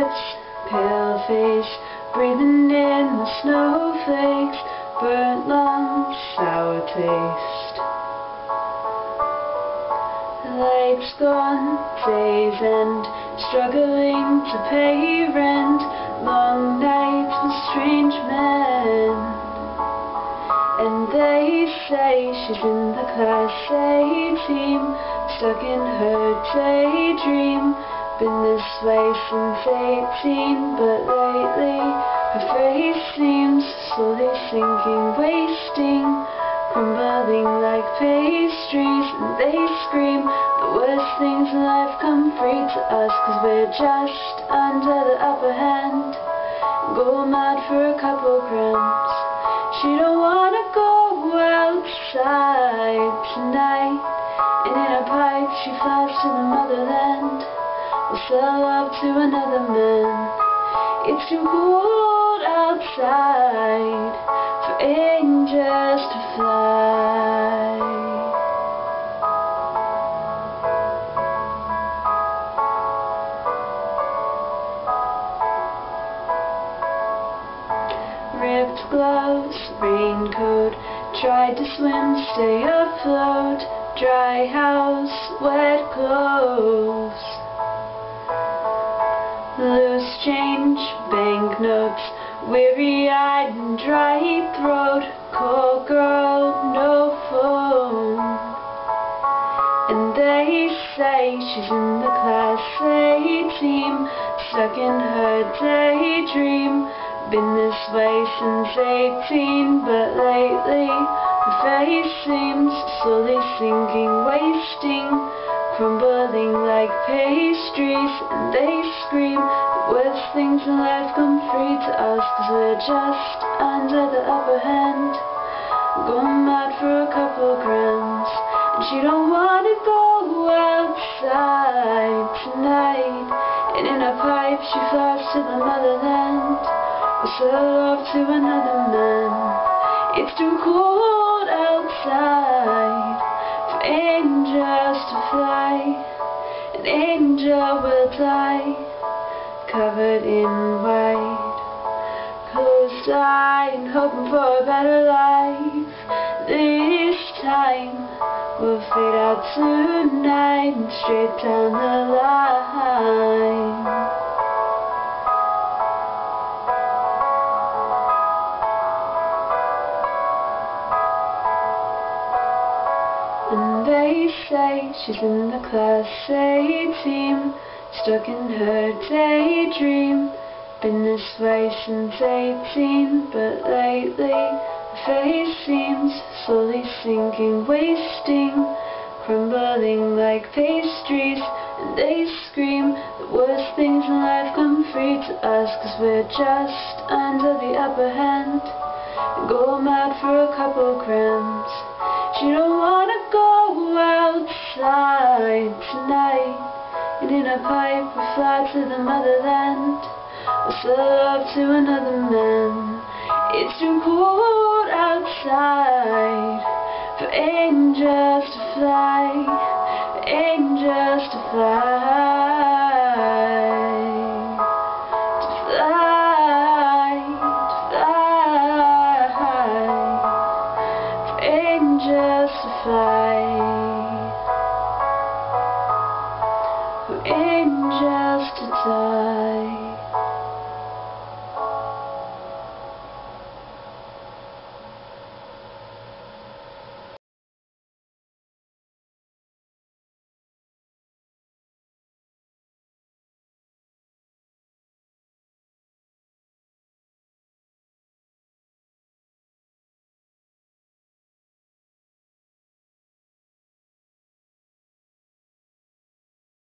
Pale face, breathing in the snowflakes, burnt lungs, sour taste. Lights gone, days end, struggling to pay rent, long nights with strange men. And they say she's in the class A team, stuck in her daydream. Been this way since 18, but lately her face seems slowly sinking, wasting, crumbling like pastries. And they scream the worst things in life come free to us, cause we're just under the upper hand. Go mad for a couple grams. She don't wanna go outside tonight And in her pipe she flies to the motherland Sell love to another man. It's too cold outside For angels to fly. Ripped gloves, raincoat, tried to swim, stay afloat, dry house, wet clothes. Loose change, banknotes, weary-eyed and dry throat, cold girl, no phone. And they say she's in the class A team, stuck in her daydream. Been this way since 18, but lately her face seems slowly sinking, wasting, crumbling like pastries. And they scream the worst things in life come free to us, cause we're just under the upper hand. Going mad for a couple of grams, and she don't wanna go outside tonight. And in a pipe she flies to the motherland. We sell love to another man. It's too cold outside for angels to fly. Angel will die, covered in white. Closed eye hoping for a better life. This time we'll fade out tonight straight down the line. They say she's in the class A team, stuck in her daydream. Been this way since 18, but lately her face seems slowly sinking, wasting, crumbling like pastries. And they scream the worst things in life come free to us, cause we're just under the upper hand. And go mad for a couple grams. She don't wanna go outside tonight. And in a pipe we fly to the motherland. Or sell love to another man. It's too cold outside For angels to fly For angels to fly Justify. We ain't just a time.